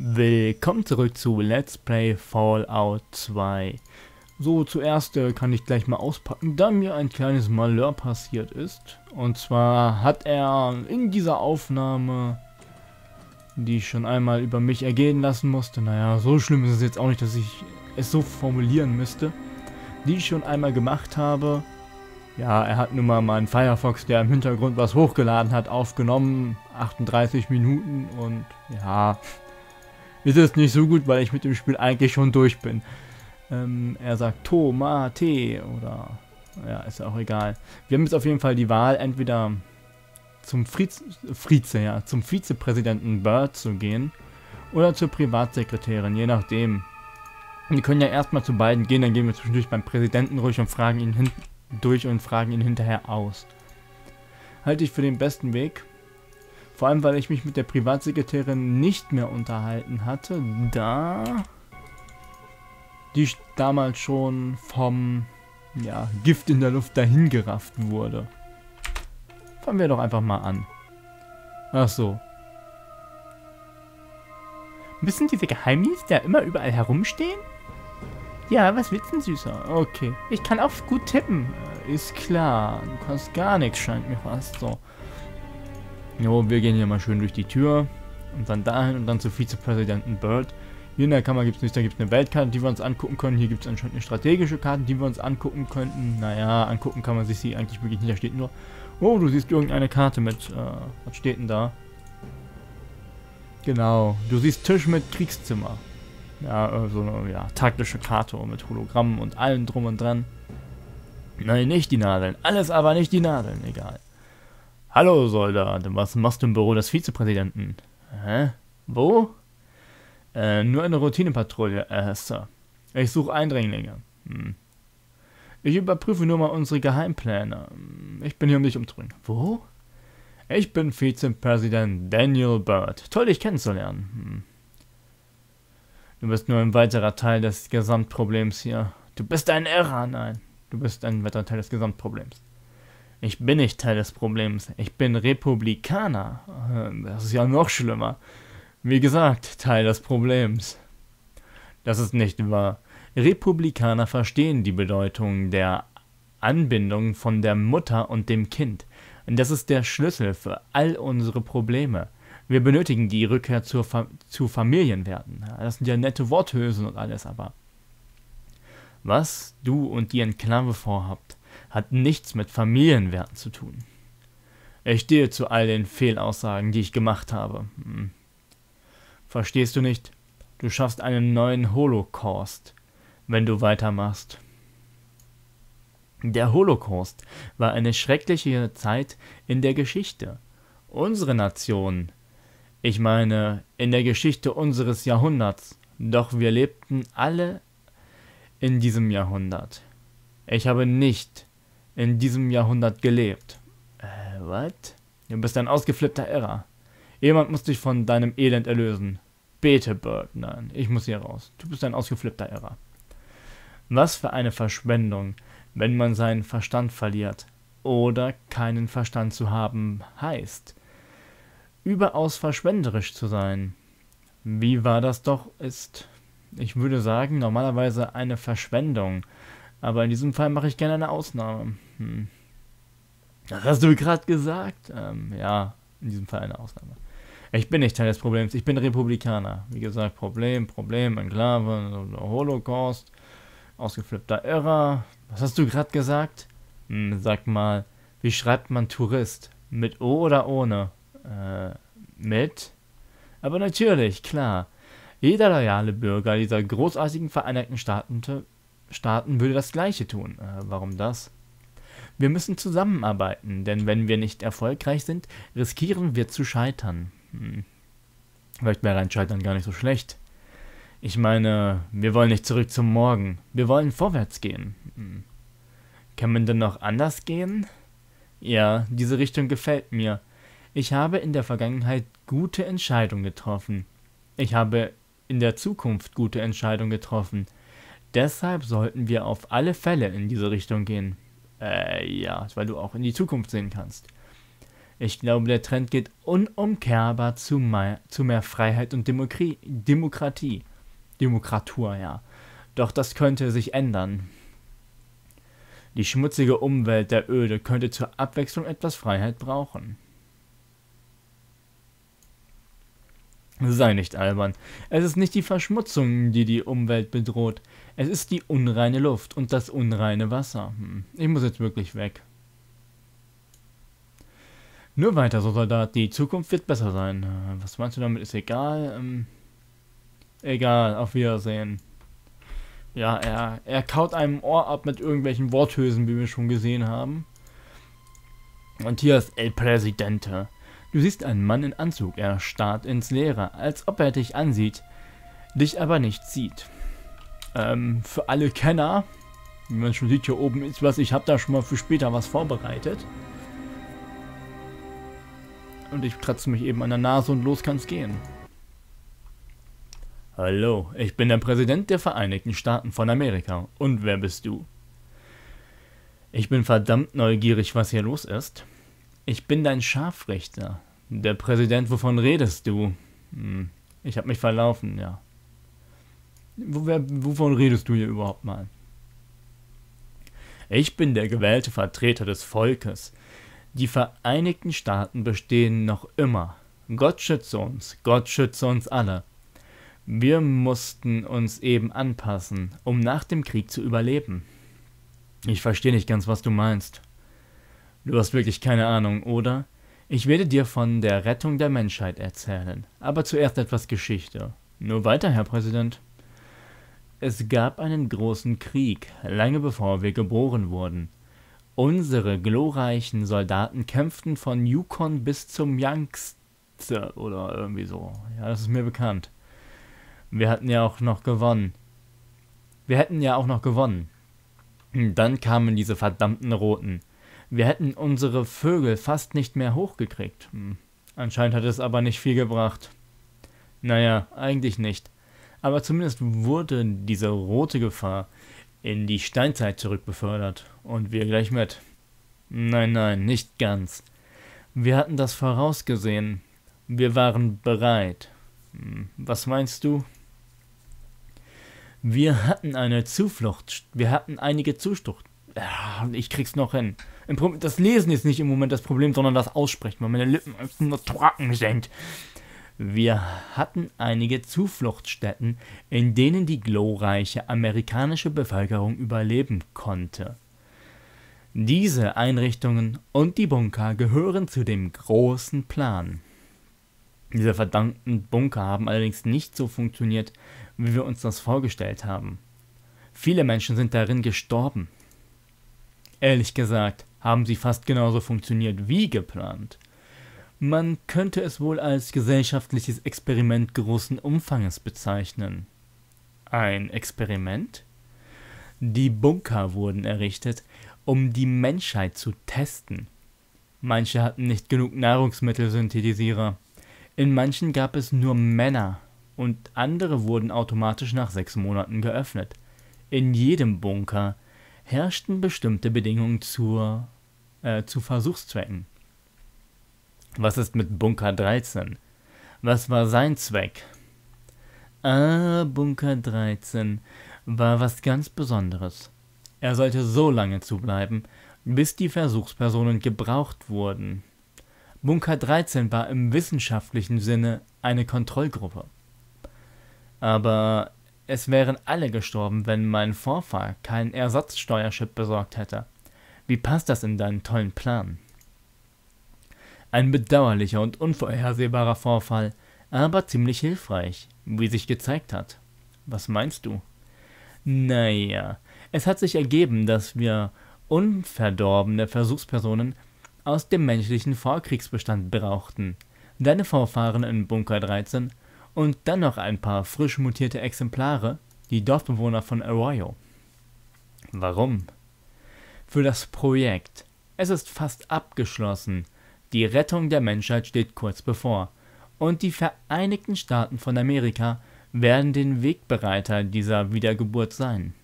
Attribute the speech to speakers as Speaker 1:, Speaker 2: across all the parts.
Speaker 1: Willkommen zurück zu Let's Play Fallout 2. So, zuerst äh, kann ich gleich mal auspacken, da mir ein kleines Malheur passiert ist. Und zwar hat er in dieser Aufnahme, die ich schon einmal über mich ergehen lassen musste, naja, so schlimm ist es jetzt auch nicht, dass ich es so formulieren müsste, die ich schon einmal gemacht habe. Ja, er hat nun mal meinen Firefox, der im Hintergrund was hochgeladen hat, aufgenommen. 38 Minuten und ja, ist es nicht so gut, weil ich mit dem Spiel eigentlich schon durch bin. Ähm, er sagt Tomate oder ja, ist auch egal. Wir haben jetzt auf jeden Fall die Wahl, entweder zum Friz, Frize, ja, zum Vizepräsidenten Bird zu gehen oder zur Privatsekretärin, je nachdem. Wir können ja erstmal zu beiden gehen, dann gehen wir zwischendurch beim Präsidenten ruhig und fragen ihn durch und fragen ihn hinterher aus. Halte ich für den besten Weg. Vor allem, weil ich mich mit der Privatsekretärin nicht mehr unterhalten hatte, da die damals schon vom ja, Gift in der Luft dahingerafft wurde. Fangen wir doch einfach mal an. Ach so. Müssen diese Geheimnisse da immer überall herumstehen? Ja, was willst du, Süßer? Okay. Ich kann auch gut tippen. Ist klar. Du kannst gar nichts, scheint mir fast so. Jo, wir gehen hier mal schön durch die Tür und dann dahin und dann zu Vizepräsidenten Bird. Hier in der Kammer gibt es nichts, da gibt es eine Weltkarte, die wir uns angucken können. Hier gibt es anscheinend eine strategische Karte, die wir uns angucken könnten. Naja, angucken kann man sich sie eigentlich wirklich nicht. Da steht nur, oh, du siehst irgendeine Karte mit, äh, was steht denn da? Genau, du siehst Tisch mit Kriegszimmer. Ja, äh, so eine ja, taktische Karte mit Hologrammen und allem drum und dran. Nein, nicht die Nadeln. Alles aber nicht die Nadeln, egal. Hallo, Soldat. Was machst du im Büro des Vizepräsidenten? Hä? Wo? Äh, nur eine Routinepatrouille, äh, Sir. Ich suche Eindringlinge. Hm. Ich überprüfe nur mal unsere Geheimpläne. Ich bin hier, um dich umzubringen. Wo? Ich bin Vizepräsident Daniel Bird. Toll, dich kennenzulernen. Hm. Du bist nur ein weiterer Teil des Gesamtproblems hier. Du bist ein Irrer, nein. Du bist ein weiterer Teil des Gesamtproblems. Ich bin nicht Teil des Problems. Ich bin Republikaner. Das ist ja noch schlimmer. Wie gesagt, Teil des Problems. Das ist nicht wahr. Republikaner verstehen die Bedeutung der Anbindung von der Mutter und dem Kind. Und das ist der Schlüssel für all unsere Probleme. Wir benötigen die Rückkehr zur Fa zu Familienwerten. Das sind ja nette Worthülsen und alles, aber was du und die Enklave vorhabt, hat nichts mit Familienwerten zu tun. Ich stehe zu all den Fehlaussagen, die ich gemacht habe. Hm. Verstehst du nicht? Du schaffst einen neuen Holocaust, wenn du weitermachst. Der Holocaust war eine schreckliche Zeit in der Geschichte. Unsere Nation, ich meine in der Geschichte unseres Jahrhunderts, doch wir lebten alle in diesem Jahrhundert. Ich habe nicht in diesem Jahrhundert gelebt. Äh, what? Du bist ein ausgeflippter Irrer. Jemand muss dich von deinem Elend erlösen. Bete, Bird. Nein, ich muss hier raus. Du bist ein ausgeflippter Irrer. Was für eine Verschwendung, wenn man seinen Verstand verliert. Oder keinen Verstand zu haben heißt. Überaus verschwenderisch zu sein. Wie war das doch ist, ich würde sagen, normalerweise eine Verschwendung. Aber in diesem Fall mache ich gerne eine Ausnahme. Hm. Das hast du gerade gesagt? Ähm, ja, in diesem Fall eine Ausnahme. Ich bin nicht Teil des Problems, ich bin Republikaner. Wie gesagt, Problem, Problem, Enklave, Holocaust, ausgeflippter Irrer. Was hast du gerade gesagt? Hm, sag mal, wie schreibt man Tourist? Mit O oder ohne? Äh, mit? Aber natürlich, klar. Jeder loyale Bürger dieser großartigen Vereinigten Staaten, Staaten würde das Gleiche tun. Äh, warum das? Wir müssen zusammenarbeiten, denn wenn wir nicht erfolgreich sind, riskieren wir zu scheitern. Hm. Vielleicht wäre ein Scheitern gar nicht so schlecht. Ich meine, wir wollen nicht zurück zum Morgen. Wir wollen vorwärts gehen. Hm. Kann man denn noch anders gehen? Ja, diese Richtung gefällt mir. Ich habe in der Vergangenheit gute Entscheidungen getroffen. Ich habe in der Zukunft gute Entscheidungen getroffen. Deshalb sollten wir auf alle Fälle in diese Richtung gehen. Äh, ja, weil du auch in die Zukunft sehen kannst. Ich glaube, der Trend geht unumkehrbar zu mehr, zu mehr Freiheit und Demokratie. Demokratie. Demokratur, ja. Doch das könnte sich ändern. Die schmutzige Umwelt der Öde könnte zur Abwechslung etwas Freiheit brauchen. Sei nicht albern. Es ist nicht die Verschmutzung, die die Umwelt bedroht. Es ist die unreine Luft und das unreine Wasser. Hm, ich muss jetzt wirklich weg. Nur weiter, so Soldat. Die Zukunft wird besser sein. Äh, was meinst du damit? Ist egal. Ähm, egal. Auf Wiedersehen. Ja, er, er kaut einem Ohr ab mit irgendwelchen Worthülsen, wie wir schon gesehen haben. Und hier ist El Presidente. Du siehst einen Mann in Anzug, er starrt ins Leere, als ob er dich ansieht, dich aber nicht sieht. Ähm, für alle Kenner, wie man schon sieht, hier oben ist was, ich habe da schon mal für später was vorbereitet. Und ich kratze mich eben an der Nase und los kann's gehen. Hallo, ich bin der Präsident der Vereinigten Staaten von Amerika. Und wer bist du? Ich bin verdammt neugierig, was hier los ist. Ich bin dein Scharfrichter. Der Präsident, wovon redest du? Hm, ich habe mich verlaufen, ja. Wovon redest du hier überhaupt mal? Ich bin der gewählte Vertreter des Volkes. Die Vereinigten Staaten bestehen noch immer. Gott schütze uns, Gott schütze uns alle. Wir mussten uns eben anpassen, um nach dem Krieg zu überleben. Ich verstehe nicht ganz, was du meinst. Du hast wirklich keine Ahnung, oder? Ich werde dir von der Rettung der Menschheit erzählen, aber zuerst etwas Geschichte. Nur weiter, Herr Präsident. Es gab einen großen Krieg, lange bevor wir geboren wurden. Unsere glorreichen Soldaten kämpften von Yukon bis zum Yangtze oder irgendwie so. Ja, das ist mir bekannt. Wir hatten ja auch noch gewonnen. Wir hätten ja auch noch gewonnen. Dann kamen diese verdammten Roten. Wir hätten unsere Vögel fast nicht mehr hochgekriegt. Hm. Anscheinend hat es aber nicht viel gebracht. Naja, eigentlich nicht. Aber zumindest wurde diese rote Gefahr in die Steinzeit zurückbefördert. Und wir gleich mit. Nein, nein, nicht ganz. Wir hatten das vorausgesehen. Wir waren bereit. Hm, was meinst du? Wir hatten eine Zuflucht. Wir hatten einige Zuflucht. Ich krieg's noch hin. Das Lesen ist nicht im Moment das Problem, sondern das Aussprechen, weil meine Lippen nur trocken sind. Wir hatten einige Zufluchtsstätten, in denen die glorreiche amerikanische Bevölkerung überleben konnte. Diese Einrichtungen und die Bunker gehören zu dem großen Plan. Diese verdammten Bunker haben allerdings nicht so funktioniert, wie wir uns das vorgestellt haben. Viele Menschen sind darin gestorben. Ehrlich gesagt, haben sie fast genauso funktioniert wie geplant. Man könnte es wohl als gesellschaftliches Experiment großen Umfanges bezeichnen. Ein Experiment? Die Bunker wurden errichtet, um die Menschheit zu testen. Manche hatten nicht genug Nahrungsmittelsynthetisierer. In manchen gab es nur Männer und andere wurden automatisch nach sechs Monaten geöffnet. In jedem Bunker herrschten bestimmte Bedingungen zur, äh, zu Versuchszwecken. Was ist mit Bunker 13? Was war sein Zweck? Ah, Bunker 13 war was ganz Besonderes. Er sollte so lange zubleiben, bis die Versuchspersonen gebraucht wurden. Bunker 13 war im wissenschaftlichen Sinne eine Kontrollgruppe. Aber es wären alle gestorben, wenn mein Vorfahr keinen Ersatzsteuerchip besorgt hätte. Wie passt das in deinen tollen Plan? Ein bedauerlicher und unvorhersehbarer Vorfall, aber ziemlich hilfreich, wie sich gezeigt hat. Was meinst du? Naja, es hat sich ergeben, dass wir unverdorbene Versuchspersonen aus dem menschlichen Vorkriegsbestand brauchten. Deine Vorfahren in Bunker 13 und dann noch ein paar frisch mutierte Exemplare, die Dorfbewohner von Arroyo. Warum? Für das Projekt. Es ist fast abgeschlossen. Die Rettung der Menschheit steht kurz bevor. Und die Vereinigten Staaten von Amerika werden den Wegbereiter dieser Wiedergeburt sein.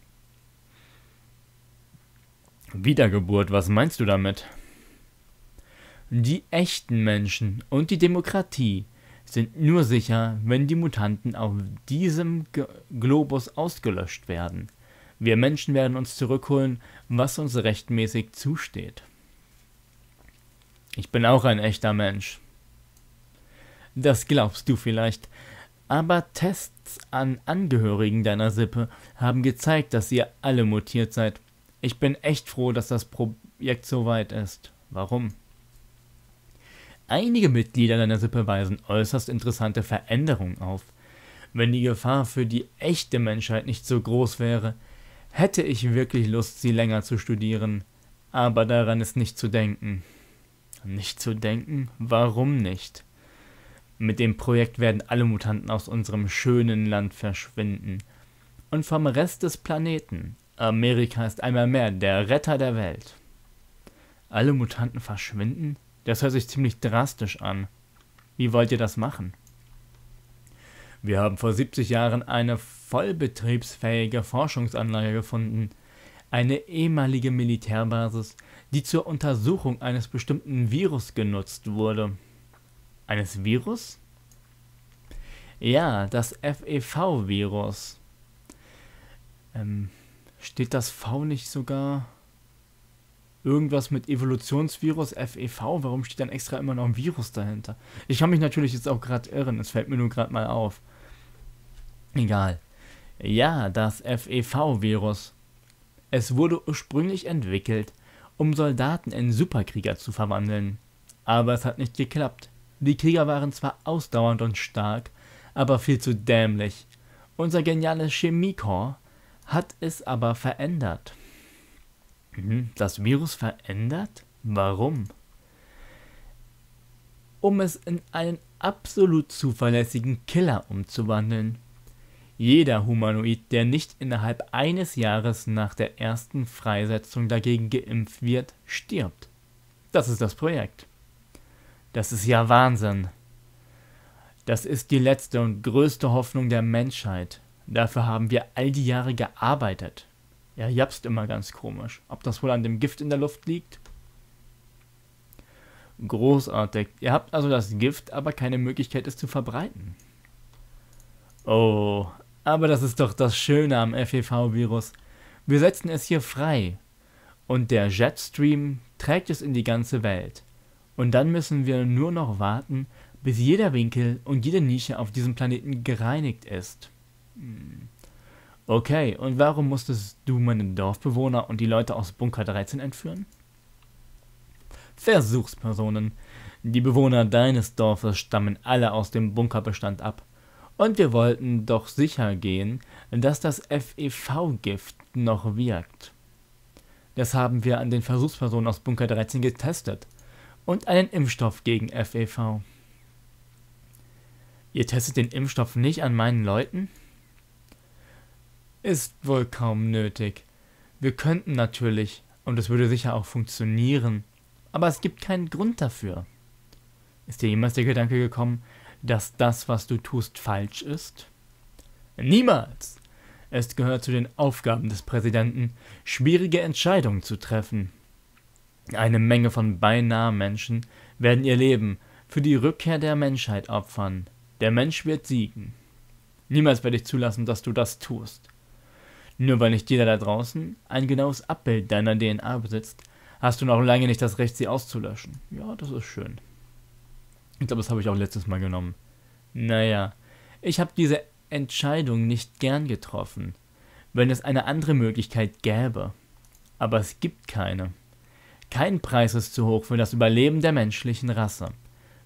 Speaker 1: Wiedergeburt, was meinst du damit? Die echten Menschen und die Demokratie sind nur sicher, wenn die Mutanten auf diesem G Globus ausgelöscht werden. Wir Menschen werden uns zurückholen, was uns rechtmäßig zusteht. Ich bin auch ein echter Mensch. Das glaubst du vielleicht. Aber Tests an Angehörigen deiner Sippe haben gezeigt, dass ihr alle mutiert seid. Ich bin echt froh, dass das Projekt so weit ist. Warum? Einige Mitglieder deiner Sippe weisen äußerst interessante Veränderungen auf. Wenn die Gefahr für die echte Menschheit nicht so groß wäre, hätte ich wirklich Lust, sie länger zu studieren. Aber daran ist nicht zu denken. Nicht zu denken? Warum nicht? Mit dem Projekt werden alle Mutanten aus unserem schönen Land verschwinden. Und vom Rest des Planeten. Amerika ist einmal mehr der Retter der Welt. Alle Mutanten verschwinden? Das hört sich ziemlich drastisch an. Wie wollt ihr das machen? Wir haben vor 70 Jahren eine vollbetriebsfähige Forschungsanlage gefunden. Eine ehemalige Militärbasis, die zur Untersuchung eines bestimmten Virus genutzt wurde. Eines Virus? Ja, das FEV-Virus. Ähm, steht das V nicht sogar? irgendwas mit Evolutionsvirus, FEV, warum steht dann extra immer noch ein Virus dahinter? Ich kann mich natürlich jetzt auch gerade irren, es fällt mir nur gerade mal auf. Egal. Ja, das FEV-Virus. Es wurde ursprünglich entwickelt, um Soldaten in Superkrieger zu verwandeln. Aber es hat nicht geklappt. Die Krieger waren zwar ausdauernd und stark, aber viel zu dämlich. Unser geniales Chemiekorps hat es aber verändert. Mhm. Das Virus verändert? Warum? Um es in einen absolut zuverlässigen Killer umzuwandeln. Jeder Humanoid, der nicht innerhalb eines Jahres nach der ersten Freisetzung dagegen geimpft wird, stirbt. Das ist das Projekt. Das ist ja Wahnsinn. Das ist die letzte und größte Hoffnung der Menschheit. Dafür haben wir all die Jahre gearbeitet. Er japst immer ganz komisch. Ob das wohl an dem Gift in der Luft liegt? Großartig. Ihr habt also das Gift, aber keine Möglichkeit, es zu verbreiten. Oh, aber das ist doch das Schöne am FEV-Virus. Wir setzen es hier frei. Und der Jetstream trägt es in die ganze Welt. Und dann müssen wir nur noch warten, bis jeder Winkel und jede Nische auf diesem Planeten gereinigt ist. Hm. Okay, und warum musstest du meine Dorfbewohner und die Leute aus Bunker 13 entführen? Versuchspersonen. Die Bewohner deines Dorfes stammen alle aus dem Bunkerbestand ab. Und wir wollten doch sicher gehen, dass das FEV-Gift noch wirkt. Das haben wir an den Versuchspersonen aus Bunker 13 getestet. Und einen Impfstoff gegen FEV. Ihr testet den Impfstoff nicht an meinen Leuten? ist wohl kaum nötig. Wir könnten natürlich, und es würde sicher auch funktionieren, aber es gibt keinen Grund dafür. Ist dir jemals der Gedanke gekommen, dass das, was du tust, falsch ist? Niemals! Es gehört zu den Aufgaben des Präsidenten, schwierige Entscheidungen zu treffen. Eine Menge von beinahe Menschen werden ihr Leben für die Rückkehr der Menschheit opfern. Der Mensch wird siegen. Niemals werde ich zulassen, dass du das tust. Nur weil nicht jeder da draußen ein genaues Abbild deiner DNA besitzt, hast du noch lange nicht das Recht, sie auszulöschen. Ja, das ist schön. Ich glaube, das habe ich auch letztes Mal genommen. Naja, ich habe diese Entscheidung nicht gern getroffen, wenn es eine andere Möglichkeit gäbe. Aber es gibt keine. Kein Preis ist zu hoch für das Überleben der menschlichen Rasse.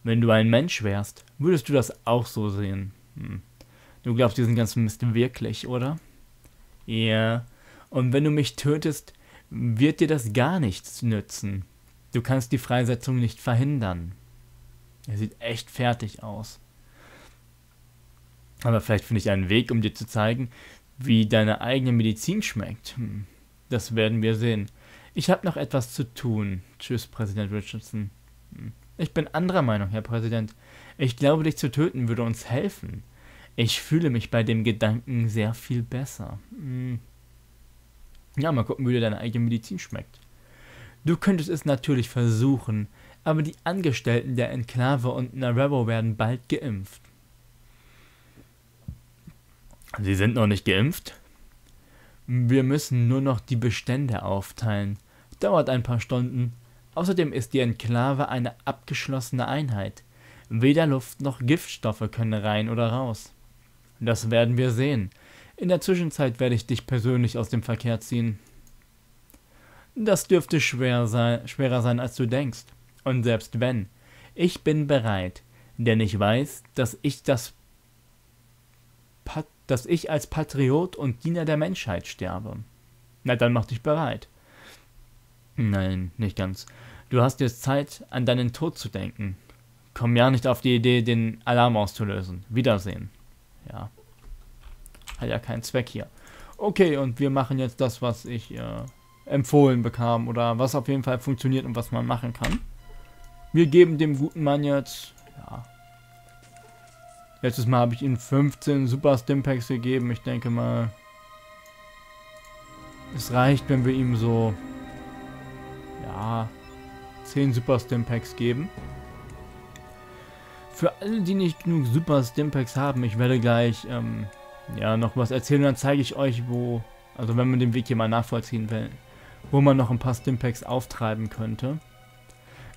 Speaker 1: Wenn du ein Mensch wärst, würdest du das auch so sehen. Hm. Du glaubst diesen ganzen Mist wirklich, oder? Ja. Und wenn du mich tötest, wird dir das gar nichts nützen. Du kannst die Freisetzung nicht verhindern. Er sieht echt fertig aus. Aber vielleicht finde ich einen Weg, um dir zu zeigen, wie deine eigene Medizin schmeckt. Hm. Das werden wir sehen. Ich habe noch etwas zu tun. Tschüss, Präsident Richardson. Hm. Ich bin anderer Meinung, Herr Präsident. Ich glaube, dich zu töten würde uns helfen. Ich fühle mich bei dem Gedanken sehr viel besser. Hm. Ja, mal gucken, wie dir deine eigene Medizin schmeckt. Du könntest es natürlich versuchen, aber die Angestellten der Enklave und Navarro werden bald geimpft. Sie sind noch nicht geimpft? Wir müssen nur noch die Bestände aufteilen. Dauert ein paar Stunden. Außerdem ist die Enklave eine abgeschlossene Einheit. Weder Luft noch Giftstoffe können rein oder raus. Das werden wir sehen. In der Zwischenzeit werde ich dich persönlich aus dem Verkehr ziehen. Das dürfte schwer sein, schwerer sein, als du denkst. Und selbst wenn, ich bin bereit, denn ich weiß, dass ich das dass ich als Patriot und Diener der Menschheit sterbe. Na, dann mach dich bereit. Nein, nicht ganz. Du hast jetzt Zeit, an deinen Tod zu denken. Komm ja nicht auf die Idee, den Alarm auszulösen. Wiedersehen. Ja. Hat ja keinen Zweck hier. Okay, und wir machen jetzt das, was ich äh, empfohlen bekam oder was auf jeden Fall funktioniert und was man machen kann. Wir geben dem guten Mann jetzt, ja. Letztes Mal habe ich ihm 15 Super Stimpacks gegeben. Ich denke mal, es reicht, wenn wir ihm so, ja, 10 Super Stimpacks geben. Für alle, die nicht genug Super Stimpacks haben, ich werde gleich, ähm, ja, noch was erzählen. Dann zeige ich euch, wo, also wenn man den Weg hier mal nachvollziehen will, wo man noch ein paar Stimpacks auftreiben könnte.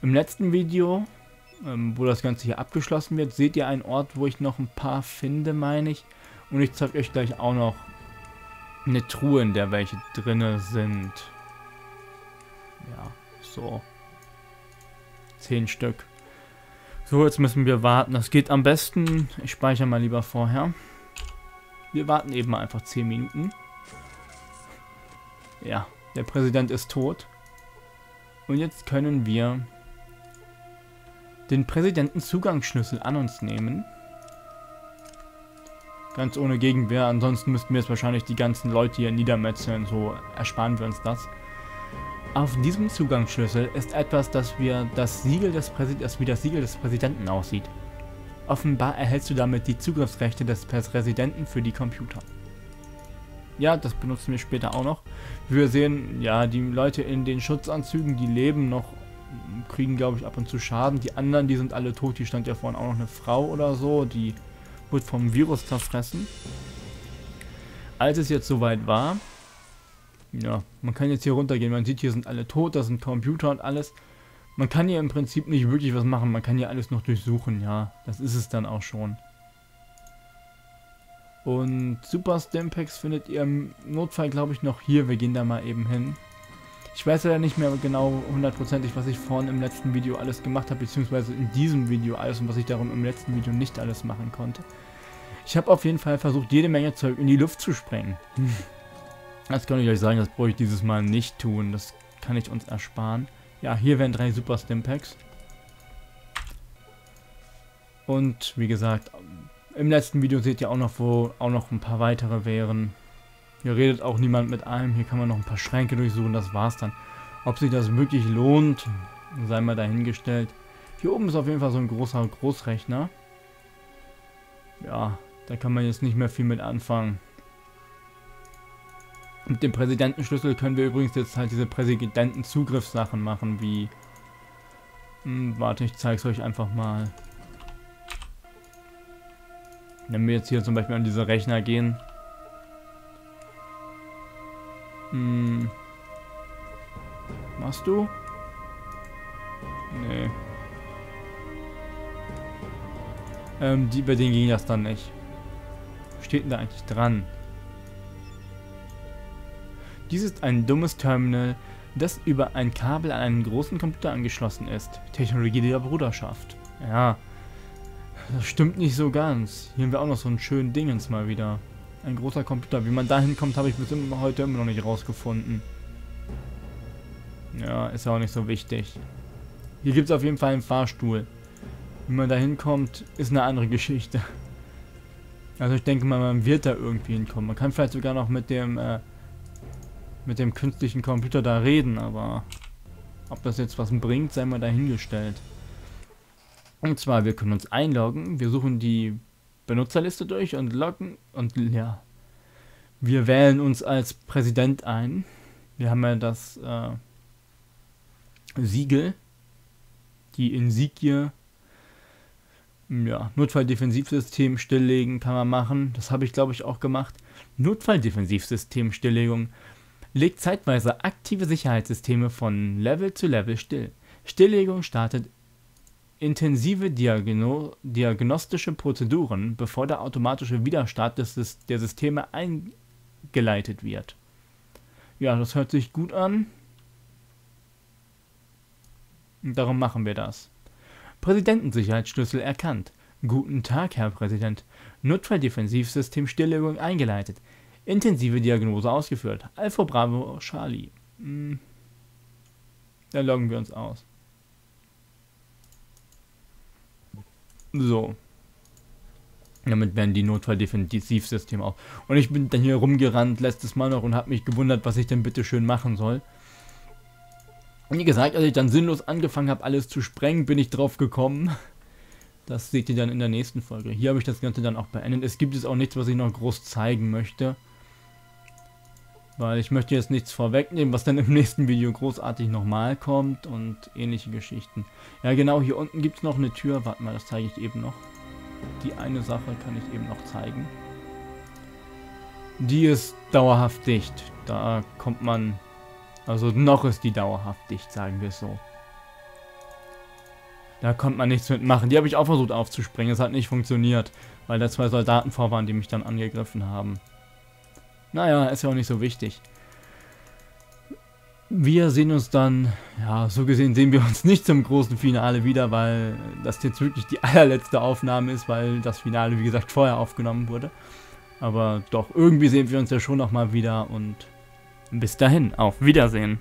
Speaker 1: Im letzten Video, ähm, wo das Ganze hier abgeschlossen wird, seht ihr einen Ort, wo ich noch ein paar finde, meine ich. Und ich zeige euch gleich auch noch eine Truhe, in der welche drinne sind. Ja, so. Zehn Stück. So, jetzt müssen wir warten. Das geht am besten. Ich speichere mal lieber vorher. Wir warten eben einfach 10 Minuten. Ja, der Präsident ist tot. Und jetzt können wir den Präsidentenzugangsschlüssel an uns nehmen. Ganz ohne Gegenwehr, ansonsten müssten wir jetzt wahrscheinlich die ganzen Leute hier niedermetzeln, so ersparen wir uns das. Auf diesem Zugangsschlüssel ist etwas, das wir das Siegel des Präsidenten, wie das Siegel des Präsidenten aussieht. Offenbar erhältst du damit die Zugriffsrechte des Präsidenten für die Computer. Ja, das benutzen wir später auch noch. Wir sehen, ja, die Leute in den Schutzanzügen, die leben noch, kriegen, glaube ich, ab und zu Schaden. Die anderen, die sind alle tot. Die stand ja vorhin auch noch eine Frau oder so, die wird vom Virus zerfressen. Als es jetzt soweit war, ja, man kann jetzt hier runtergehen. Man sieht, hier sind alle tot, da sind Computer und alles. Man kann hier im Prinzip nicht wirklich was machen. Man kann hier alles noch durchsuchen, ja. Das ist es dann auch schon. Und Super Stimpacks findet ihr im Notfall, glaube ich, noch hier. Wir gehen da mal eben hin. Ich weiß ja nicht mehr genau hundertprozentig, was ich vorhin im letzten Video alles gemacht habe, beziehungsweise in diesem Video alles und was ich darum im letzten Video nicht alles machen konnte. Ich habe auf jeden Fall versucht, jede Menge Zeug in die Luft zu sprengen. Das kann ich euch sagen, das brauche ich dieses Mal nicht tun. Das kann ich uns ersparen. Ja, hier wären drei Super Stimpacks. Und wie gesagt, im letzten Video seht ihr auch noch, wo auch noch ein paar weitere wären. Hier redet auch niemand mit einem. Hier kann man noch ein paar Schränke durchsuchen. Das war's dann. Ob sich das wirklich lohnt, sei mal dahingestellt. Hier oben ist auf jeden Fall so ein großer Großrechner. Ja, da kann man jetzt nicht mehr viel mit anfangen. Mit dem Präsidentenschlüssel können wir übrigens jetzt halt diese Präsidentenzugriffssachen machen, wie... Hm, warte, ich zeige es euch einfach mal. Wenn wir jetzt hier zum Beispiel an diese Rechner gehen. Hm. Machst du? Nee. Ähm, die, bei denen ging das dann nicht. Steht denn da eigentlich dran? Dies ist ein dummes Terminal, das über ein Kabel an einen großen Computer angeschlossen ist. Technologie der Bruderschaft. Ja, das stimmt nicht so ganz. Hier haben wir auch noch so einen schönen Dingens mal wieder. Ein großer Computer. Wie man da hinkommt, habe ich bis heute immer noch nicht rausgefunden. Ja, ist ja auch nicht so wichtig. Hier gibt es auf jeden Fall einen Fahrstuhl. Wie man da hinkommt, ist eine andere Geschichte. Also ich denke mal, man wird da irgendwie hinkommen. Man kann vielleicht sogar noch mit dem äh, mit dem künstlichen Computer da reden, aber ob das jetzt was bringt, sei mal dahingestellt. Und zwar, wir können uns einloggen, wir suchen die Benutzerliste durch und loggen und ja, wir wählen uns als Präsident ein. Wir haben ja das äh, Siegel. die Insigie. Ja, Notfalldefensivsystem stilllegen kann man machen. Das habe ich, glaube ich, auch gemacht. Notfalldefensivsystem Stilllegung legt zeitweise aktive Sicherheitssysteme von Level zu Level still. Stilllegung startet intensive Diagno diagnostische Prozeduren, bevor der automatische Widerstart des, der Systeme eingeleitet wird. Ja, das hört sich gut an. Darum machen wir das. Präsidentensicherheitsschlüssel erkannt. Guten Tag, Herr Präsident. Notfalldefensivsystem Stilllegung eingeleitet. Intensive Diagnose ausgeführt. Alpha Bravo Charlie. Hm. Dann loggen wir uns aus. So. Damit werden die Notfalldefensivsysteme auch. Und ich bin dann hier rumgerannt letztes Mal noch und habe mich gewundert, was ich denn bitte schön machen soll. Und wie gesagt, als ich dann sinnlos angefangen habe, alles zu sprengen, bin ich drauf gekommen. Das seht ihr dann in der nächsten Folge. Hier habe ich das Ganze dann auch beendet. Es gibt jetzt auch nichts, was ich noch groß zeigen möchte. Weil ich möchte jetzt nichts vorwegnehmen, was dann im nächsten Video großartig nochmal kommt und ähnliche Geschichten. Ja genau, hier unten gibt es noch eine Tür. Warte mal, das zeige ich eben noch. Die eine Sache kann ich eben noch zeigen. Die ist dauerhaft dicht. Da kommt man... Also noch ist die dauerhaft dicht, sagen wir es so. Da konnte man nichts mitmachen. Die habe ich auch versucht aufzuspringen. Es hat nicht funktioniert, weil da zwei Soldaten vor waren, die mich dann angegriffen haben. Naja, ist ja auch nicht so wichtig. Wir sehen uns dann, ja, so gesehen sehen wir uns nicht zum großen Finale wieder, weil das jetzt wirklich die allerletzte Aufnahme ist, weil das Finale, wie gesagt, vorher aufgenommen wurde. Aber doch, irgendwie sehen wir uns ja schon nochmal wieder und bis dahin, auf Wiedersehen.